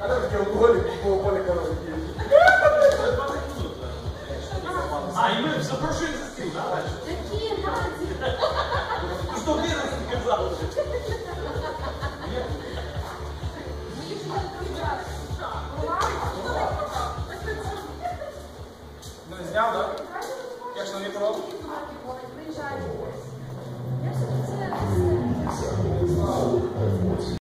А don't get alcoholic people when it comes to you. А, і ми запрошуємо за стіл, так? Такі наді. Що ви розказали? Ну, зняв, так? Як що не пробував?